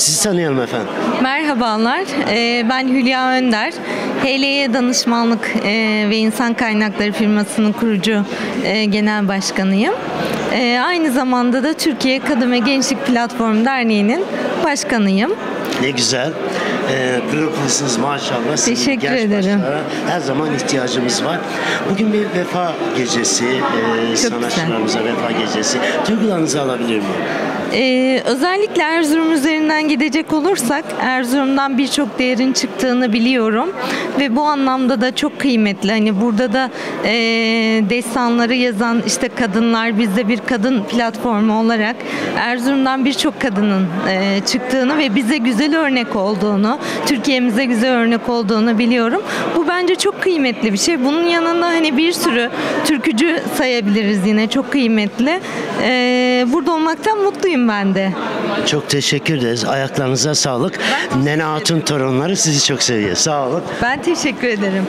Sizi tanıyalım efendim. Merhabalar, ee, ben Hülya Önder. HLY Danışmanlık ee, ve İnsan Kaynakları firmasının kurucu ee, genel başkanıyım. Aynı zamanda da Türkiye Kadın ve Gençlik Platformu Derneği'nin başkanıyım. Ne güzel. Ee, pırıltılısınız maşallah. Sizin Teşekkür genç ederim. başlara Her zaman ihtiyacımız var. Bugün bir vefa gecesi. E, sanatçılarımıza vefa gecesi. Duygularınızı alabilir miyim? Ee, özellikle Erzurum üzerinden gidecek olursak Erzurum'dan birçok değerin çıktığını biliyorum ve bu anlamda da çok kıymetli. Hani burada da e, destanları yazan işte kadınlar biz de bir kadın platformu olarak Erzurum'dan birçok kadının e, çıktığını ve bize güzel örnek olduğunu, Türkiye'mize güzel örnek olduğunu biliyorum. Bu bence çok kıymetli bir şey. Bunun yanında hani bir sürü türkücü sayabiliriz yine çok kıymetli. Ee, burada olmaktan mutluyum ben de. Çok teşekkür ederiz. Ayaklarınıza sağlık. Nene Hatun torunları sizi çok seviyor. Sağ olun. Ben teşekkür ederim.